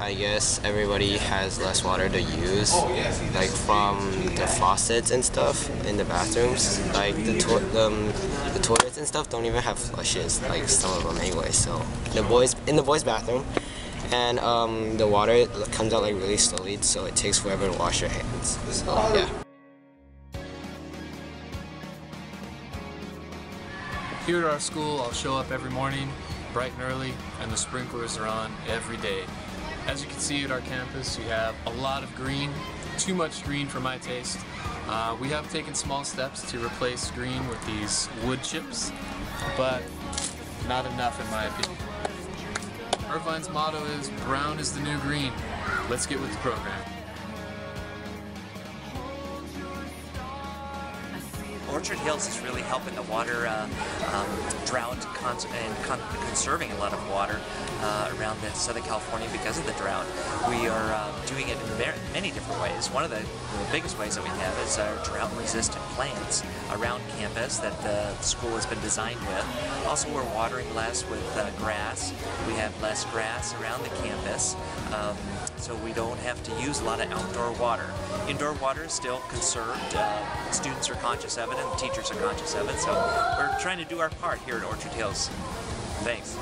I guess everybody has less water to use, like from the faucets and stuff in the bathrooms. Like the to- um, the toilets and stuff don't even have flushes, like some of them anyway. So the boys in the boys' bathroom, and um, the water comes out like really slowly, so it takes forever to wash your hands. So yeah. Here at our school, I'll show up every morning, bright and early, and the sprinklers are on every day. As you can see at our campus, we have a lot of green, too much green for my taste. Uh, we have taken small steps to replace green with these wood chips, but not enough in my opinion. Irvine's motto is brown is the new green. Let's get with the program. Orchard Hills is really helping the water uh, um, drought cons- and con- conserving a lot of water uh, around the Southern California because of the drought. We are uh, doing it in many different ways. One of the, the biggest ways that we have is our drought-resistant plants around campus that the school has been designed with. Also, we're watering less with uh, grass. We have less grass around the campus, um, so we don't have to use a lot of outdoor water. Indoor water is still conserved. Uh, students are conscious of it, and teachers are conscious of it. So we're trying to do our part here at Orchard Hills. Thanks.